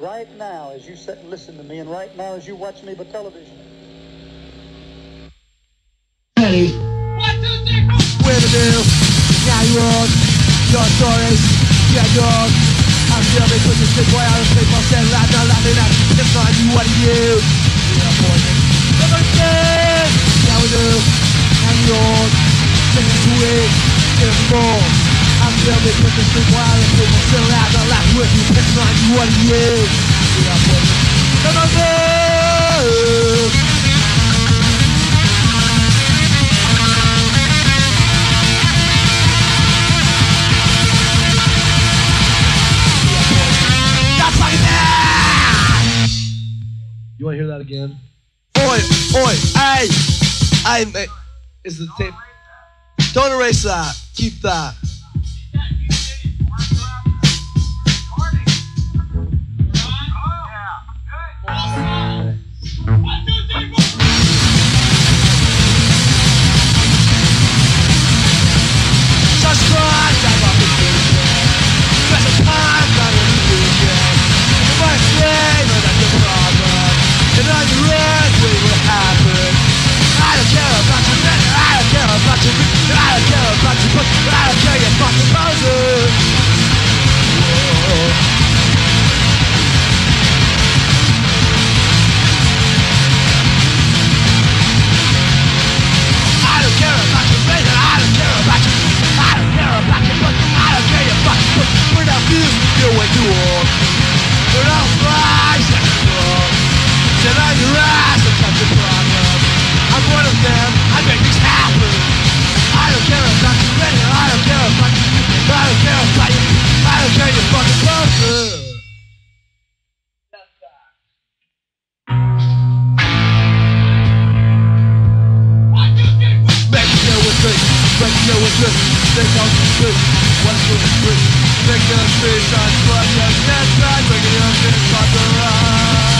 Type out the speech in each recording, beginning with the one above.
right now as you sit and listen to me and right now as you watch me by television. Ready? One, two, three, four. We're the. Now you're on. Your stories. Yeah, yours. I'm serving with this big boy out of sleep. I'll stand not laughing at If not you, what do you? You're a boy. Now we do. Now you on. Take it away. Give it more. I'm serving with this big boy out of sleep. I'll stand not laughing that's. You want to hear that again? Oi, oi, hey, I, I, is the tape. Don't erase that. Keep that. Not your road Strip, take out the strip, west of the strip, take the street, shine, flash, and that's not bringing your skin, fuck around.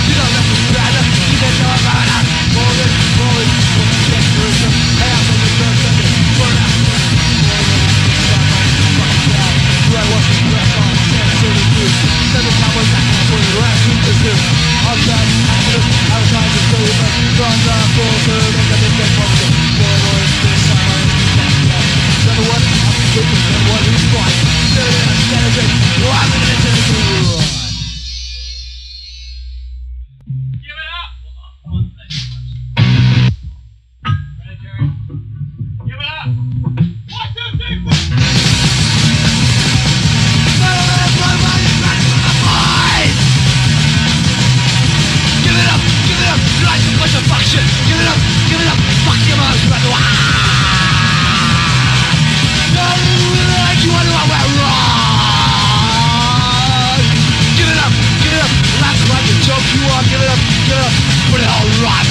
You are an eternity But it all right